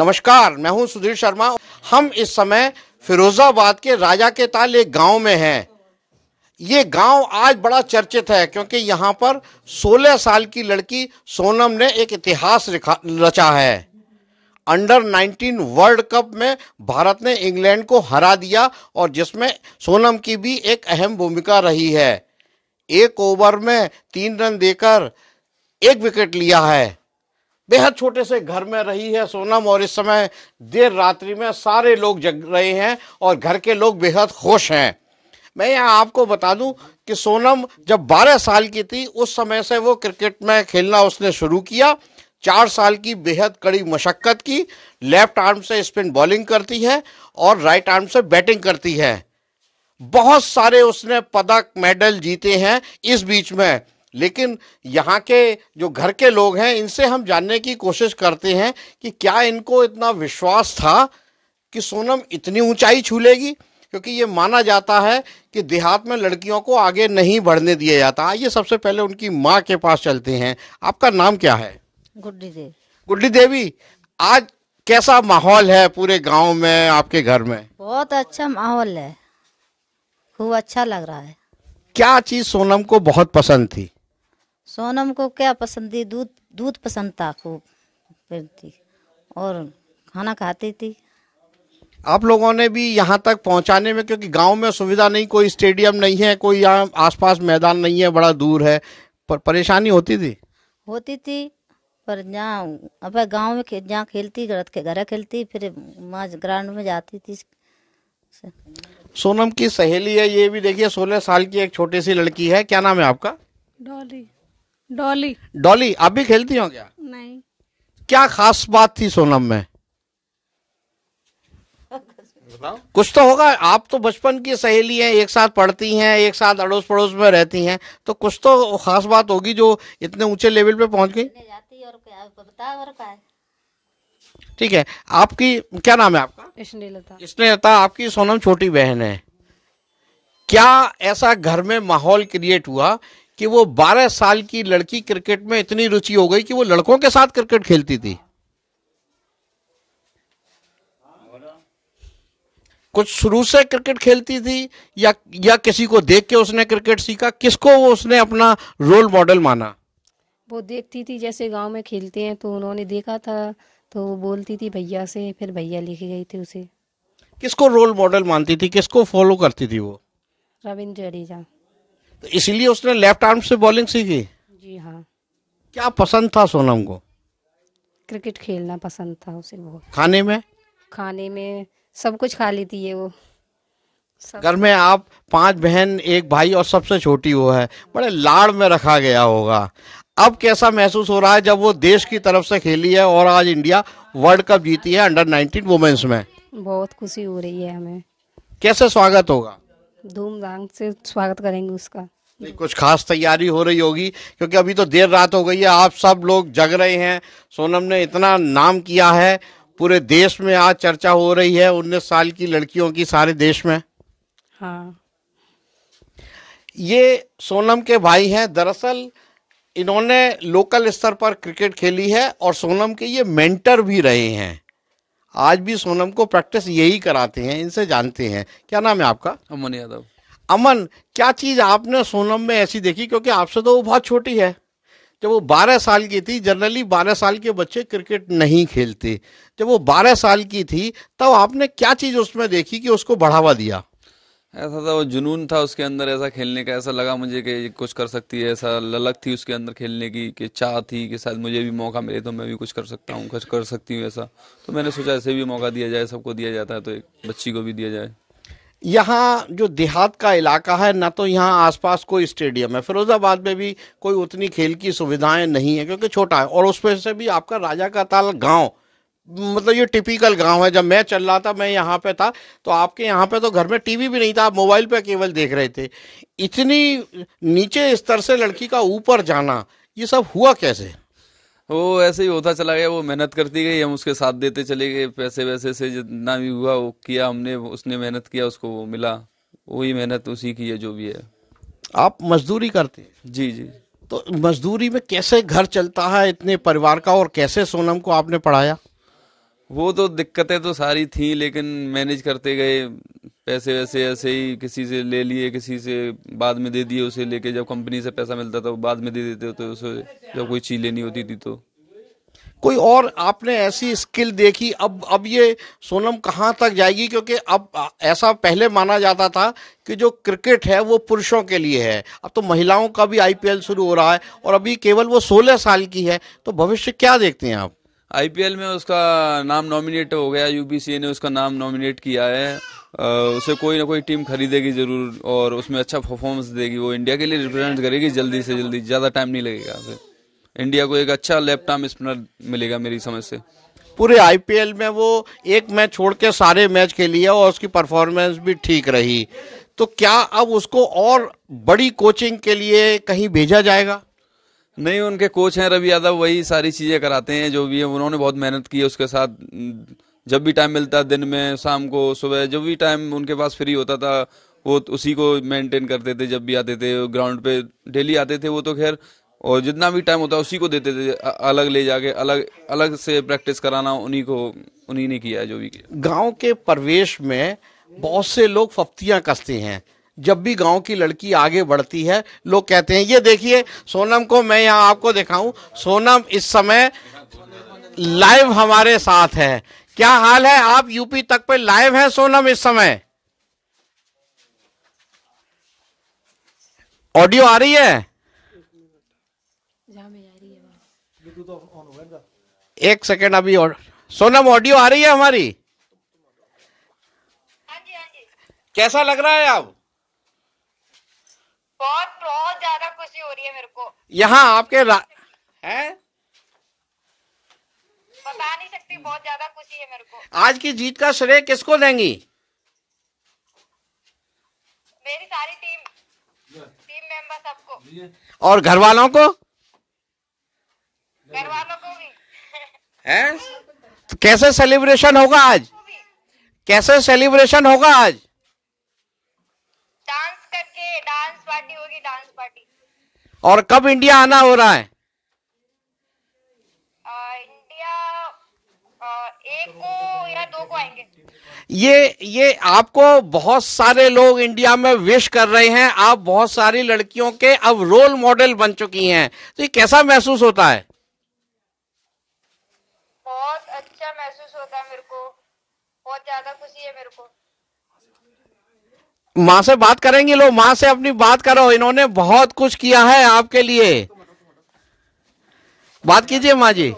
नमस्कार, मैं हूँ सुधीर शर्मा। हम इस समय फिरोजाबाद के राजा के ताल एक गाँव में हैं। ये गाँव आज बड़ा चर्चित है क्योंकि यहाँ पर 16 साल की लड़की सोनम ने एक इतिहास रचा है। अंडर 19 वर्ल्ड कप में भारत ने इंग्लैंड को हरा दिया और जिसमें सोनम की भी एक अहम भूमिका रही है। एक ओवर में तीन रन देकर एक विकेट लिया है। बेहद छोटे से घर में रही है सोनम और इस समय देर रात्रि में सारे लोग जग रहे हैं और घर के लोग बेहद खुश हैं। मैं यहाँ आपको बता दूँ कि सोनम जब 12 साल की थी, उस समय से वो क्रिकेट में खेलना उसने शुरू किया। चार साल की बेहद कड़ी मशक्क़त की, लेफ़्ट आर्म से स्पिन बॉलिंग करती है और राइट आर्म से बैटिंग करती है। बहुत सारे उसने पदक मेडल जीते हैं इस बीच में। लेकिन यहाँ के जो घर के लोग हैं इनसे हम जानने की कोशिश करते हैं कि क्या इनको इतना विश्वास था कि सोनम इतनी ऊंचाई छू लेगी क्योंकि ये माना जाता है कि देहात में लड़कियों को आगे नहीं बढ़ने दिया जाता। आइए सबसे पहले उनकी माँ के पास चलते हैं। आपका नाम क्या है? गुड्डी देवी गुड्डी देवी आज कैसा माहौल है पूरे गाँव में आपके घर में? बहुत अच्छा माहौल है। खूब अच्छा लग रहा है। क्या चीज़ सोनम को बहुत पसंद थी? सोनम को क्या पसंद थी? दूध दूध पसंद था खूब। थी। और खाना खाती थी। आप लोगों ने भी यहाँ तक पहुँचाने में क्योंकि गाँव में सुविधा नहीं कोई स्टेडियम नहीं है कोई यहाँ आसपास मैदान नहीं है बड़ा दूर है। पर परेशानी होती थी? होती थी पर जहाँ अब गाँव में जहाँ खेलती के घर खेलती फिर वहाँ ग्राउंड में जाती थी। सोनम की सहेली है ये भी देखिए सोलह साल की एक छोटी सी लड़की है। क्या नाम है आपका? डॉली। डॉली। डॉली आप भी खेलती हो क्या? नहीं। क्या खास बात थी सोनम में? कुछ तो होगा आप तो बचपन की सहेली हैं एक साथ पढ़ती हैं एक साथ अड़ोस पड़ोस में रहती हैं तो कुछ तो खास बात होगी जो इतने ऊँचे लेवल पे पहुँच गई। ठीक है आपकी क्या नाम है आपका? स्नेहलता स्नेहलता आपकी सोनम छोटी बहन है। क्या ऐसा घर में माहौल क्रिएट हुआ कि वो 12 साल की लड़की क्रिकेट में इतनी रुचि हो गई कि वो लड़कों के साथ क्रिकेट खेलती थी। कुछ शुरू से क्रिकेट खेलती थी या या किसी को देख के उसने क्रिकेट सीखा? किसको वो उसने अपना रोल मॉडल माना? वो देखती थी जैसे गाँव में खेलते हैं तो उन्होंने देखा था तो वो बोलती थी भैया से फिर भैया लेके गई थी उसे। किसको रोल मॉडल मानती थी? किसको फॉलो करती थी वो? रविंद्र जडेजा। तो इसीलिए उसने लेफ़्ट आर्म से बॉलिंग सीखी। जी हाँ। क्या पसंद था सोनम को? क्रिकेट खेलना पसंद था उसे बहुत खाने में? खाने में सब कुछ खा लेती है वो। घर में आप पाँच बहन एक भाई और सबसे छोटी वो है बड़े लाड़ में रखा गया होगा। अब कैसा महसूस हो रहा है जब वो देश की तरफ़ से खेली है और आज इंडिया वर्ल्ड कप जीती है अंडर 19 वुमेन्स में? बहुत खुशी हो रही है हमें। कैसे स्वागत होगा? धूमधाम से स्वागत करेंगे उसका। नहीं कुछ खास तैयारी हो रही होगी क्योंकि अभी तो देर रात हो गई है आप सब लोग जग रहे हैं। सोनम ने इतना नाम किया है पूरे देश में आज चर्चा हो रही है उन्नीस साल की लड़कियों की सारे देश में। हाँ। ये सोनम के भाई हैं दरअसल इन्होंने लोकल स्तर पर क्रिकेट खेली है और सोनम के ये मेंटर भी रहे हैं। आज भी सोनम को प्रैक्टिस यही कराते हैं इनसे जानते हैं। क्या नाम है आपका? अमन यादव। अमन क्या चीज़ आपने सोनम में ऐसी देखी? क्योंकि आपसे तो वो बहुत छोटी है। जब वो 12 साल की थी जनरली 12 साल के बच्चे क्रिकेट नहीं खेलते। जब वो 12 साल की थी तब आपने क्या चीज़ उसमें देखी कि उसको बढ़ावा दिया? ऐसा था, वो जुनून था उसके अंदर, ऐसा खेलने का, ऐसा लगा मुझे कि कुछ कर सकती है, ऐसा ललक थी उसके अंदर खेलने की, कि चाह थी कि शायद मुझे भी मौका मिले तो मैं भी कुछ कर सकता हूँ, कुछ कर सकती हूँ ऐसा। तो मैंने सोचा ऐसे भी मौका दिया जाए, सबको दिया जाता है तो एक बच्ची को भी दिया जाए। यहाँ जो देहात का इलाका है, ना तो यहाँ आसपास कोई स्टेडियम है, फिरोजाबाद में भी कोई उतनी खेल की सुविधाएँ नहीं है, क्योंकि छोटा है, और उसमें से भी आपका राजा का ताल गाँव मतलब ये टिपिकल गाँव है जब मैं चल रहा था मैं यहाँ पे था तो आपके यहाँ पे तो घर में टीवी भी नहीं था आप मोबाइल पे केवल देख रहे थे। इतनी नीचे स्तर से लड़की का ऊपर जाना ये सब हुआ कैसे? वो ऐसे ही होता चला गया वो मेहनत करती गई हम उसके साथ देते चले गए पैसे वैसे से जितना भी हुआ वो किया हमने उसने मेहनत किया उसको वो मिला। वही मेहनत उसी की है जो भी है। आप मजदूरी करते जी जी। तो मजदूरी में कैसे घर चलता है इतने परिवार का और कैसे सोनम को आपने पढ़ाया? वो तो दिक्कतें तो सारी थी, लेकिन मैनेज करते गए, पैसे वैसे ऐसे ही किसी से ले लिए, किसी से बाद में दे दिए उसे लेके। जब कंपनी से पैसा मिलता था बाद में दे देते थे उसे जब कोई चीज़ लेनी होती थी तो। कोई और आपने ऐसी स्किल देखी? अब अब ये सोनम कहाँ तक जाएगी? क्योंकि अब ऐसा पहले माना जाता था कि जो क्रिकेट है, वो पुरुषों के लिए है। अब तो महिलाओं का भी आईपीएल शुरू हो रहा है, और अभी केवल वो सोलह साल की है। तो भविष्य क्या देखते हैं आप? आईपीएल में उसका नाम नॉमिनेट हो गया यूबीसीए ने उसका नाम नॉमिनेट किया है। उसे कोई ना कोई टीम खरीदेगी ज़रूर और उसमें अच्छा परफॉर्मेंस देगी। वो इंडिया के लिए रिप्रेजेंट करेगी जल्दी से जल्दी, ज़्यादा टाइम नहीं लगेगा उसे इंडिया को एक अच्छा लेफ़्ट आर्म स्पिनर मिलेगा मेरी समझ से। पूरे आईपीएल में वो एक मैच छोड़ के सारे मैच खेली है और उसकी परफॉर्मेंस भी ठीक रही। तो क्या अब उसको और बड़ी कोचिंग के लिए कहीं भेजा जाएगा? नहीं, उनके कोच हैं रवि यादव, वही सारी चीज़ें कराते हैं, जो भी है, उन्होंने बहुत मेहनत की है उसके साथ। जब भी टाइम मिलता दिन में, शाम को, सुबह, जब भी टाइम उनके पास फ्री होता था, वो उसी को मेंटेन करते थे, जब भी आते थे ग्राउंड पे डेली आते थे वो तो खैर, और जितना भी टाइम होता उसी को देते थे अलग ले जाके, अलग अलग से प्रैक्टिस कराना, उन्हीं को, उन्हीं ने किया है जो भी किया। गाँव के प्रवेश में बहुत से लोग फफ्तियाँ कसते हैं। जब भी गाँव की लड़की आगे बढ़ती है लोग कहते हैं ये देखिए सोनम को मैं यहाँ आपको दिखाऊँ। सोनम इस समय लाइव हमारे साथ है। क्या हाल है? आप यूपी तक पे लाइव है सोनम इस समय? ऑडियो आ रही है? एक सेकेंड अभी और सोनम ऑडियो आ रही है हमारी? कैसा लग रहा है अब? बहुत बहुत ज़्यादा खुशी हो रही है मेरे को। यहाँ आपके रा... है? बता नहीं सकती बहुत ज़्यादा खुशी है मेरे को। आज की जीत का श्रेय किसको देंगी? मेरी सारी टीम टीम मेंबर सबको। और घर वालों को? घर वालों को भी। है? तो कैसे सेलिब्रेशन होगा आज? कैसे सेलिब्रेशन होगा आज डांस करके डांस पार्टी होगी डांस पार्टी। और कब इंडिया आना हो रहा है? आ, इंडिया आ, एक को या दो को आएँगे। ये ये आपको बहुत सारे लोग इंडिया में विश कर रहे हैं। आप बहुत सारी लड़कियों के अब रोल मॉडल बन चुकी हैं। तो ये कैसा महसूस होता है? बहुत अच्छा महसूस होता है मेरे को। बहुत ज़्यादा खुशी है मेरे को। माँ से बात करेंगे लोग, माँ से अपनी बात करो, इन्होंने बहुत कुछ किया है आपके लिए। बात कीजिए माँ जी।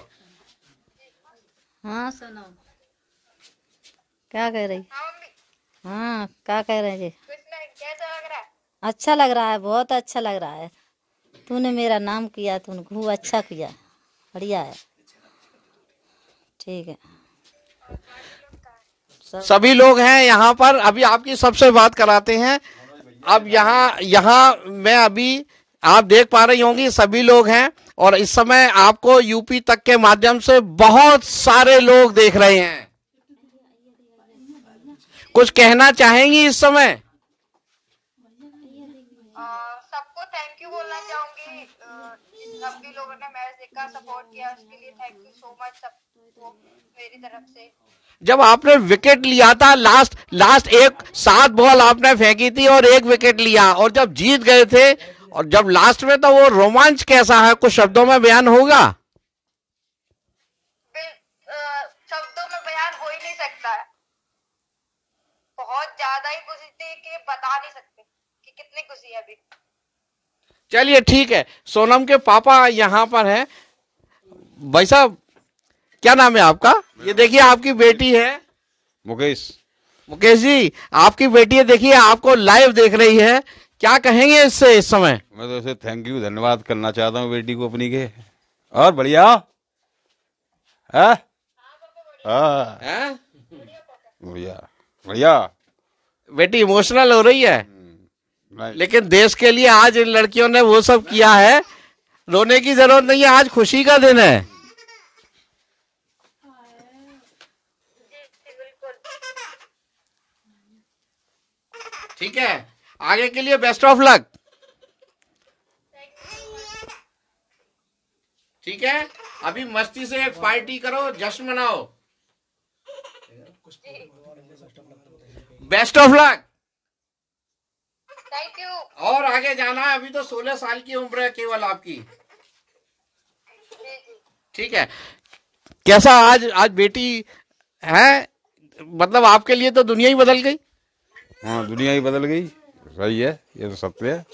हाँ सुनो। क्या कह रही? हाँ क्या कह रहे जी? अच्छा लग रहा है, बहुत अच्छा लग रहा है। तूने मेरा नाम किया, तूने खूब अच्छा किया। बढ़िया है। ठीक है। सभी लोग हैं यहाँ पर। अभी आपकी सबसे बात कराते हैं। अब यहाँ यहाँ मैं अभी आप देख पा रही होंगी सभी लोग हैं और इस समय आपको यूपी तक के माध्यम से बहुत सारे लोग देख रहे हैं। कुछ कहना चाहेंगी इस समय? सबको थैंक यू बोलना चाहूँगी। सभी लोगों ने मैच देखा सपोर्ट किया उसके लिए थैंक यू सो मच सबको मेरी तरफ़ से। जब आपने विकेट लिया था लास्ट लास्ट एक सात बॉल आपने फेंकी थी और एक विकेट लिया और जब जीत गए थे और जब लास्ट में तो वो रोमांच कैसा है? कुछ शब्दों में बयान होगा? शब्दों में बयान हो ही नहीं सकता है। बहुत ज़्यादा ही खुशी थी कि बता नहीं सकते कि कितनी खुशी है अभी। चलिए ठीक है। सोनम के पापा यहाँ पर हैं। भाई साहब क्या नाम है आपका? ये देखिए आपकी बेटी है। मुकेश। मुकेश जी आपकी बेटी है देखिए आपको लाइव देख रही है। क्या कहेंगे इससे इस समय? मैं तो उसे थैंक यू धन्यवाद करना चाहता हूँ बेटी को अपनी के। और बढ़िया। है? हाँ? बढ़िया। बढ़िया। बेटी इमोशनल हो रही है। लेकिन देश के लिए आज इन लड़कियों ने वो सब किया है। रोने की ज़रूरत नहीं है आज खुशी का दिन है। ठीक है? आगे के लिए बेस्ट ऑफ़ लक ठीक है? अभी मस्ती से एक पार्टी करो जश्न मनाओ. Best of luck thank you और आगे जाना है अभी तो सोलह साल की उम्र है केवल आपकी. ठीक है? कैसा आज आज बेटी है? मतलब आपके लिए तो दुनिया ही बदल गई. हाँ दुनिया ही बदल गई। सही है ये तो सत्य है।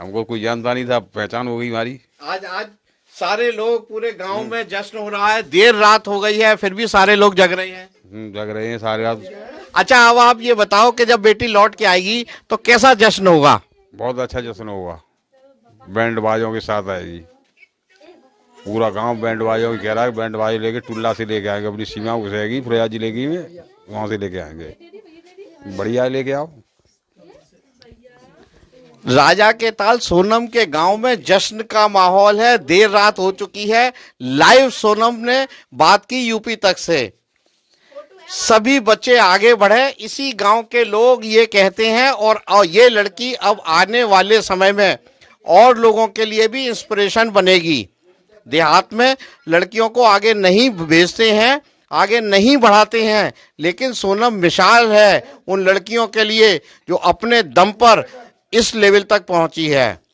हमको कोई जानता नहीं था पहचान हो गई हमारी। आज आज सारे लोग पूरे गाँव में जश्न हो रहा है देर रात हो गई है फिर भी सारे लोग जग रहे हैं। हम्म, जग रहे हैं सारे रात। अच्छा अब आप ये बताओ कि जब बेटी लौट के आएगी तो कैसा जश्न होगा? बहुत अच्छा जश्न होगा। बैंड बाजों के साथ आएगी। पूरा गाँव बैंड बाजों की कह रहा है बैंड बाजे लेके टुल्ला से लेके आएँगे अपनी सीमा घुसेगी प्रयाग ज़िले की में वहाँ से लेके आएँगे। बढ़िया लेके आओ। राजा के ताल सोनम के गाँव में जश्न का माहौल है, देर रात हो चुकी है। लाइव सोनम ने बात की यूपी तक से। सभी बच्चे आगे बढ़े। इसी गाँव के लोग ये कहते हैं और ये लड़की अब आने वाले समय में और लोगों के लिए भी इंस्पिरेशन बनेगी। देहात में लड़कियों को आगे नहीं भेजते हैं। आगे नहीं बढ़ाते हैं, लेकिन सोनम मिसाल है उन लड़कियों के लिए जो अपने दम पर इस लेवल तक पहुँची है।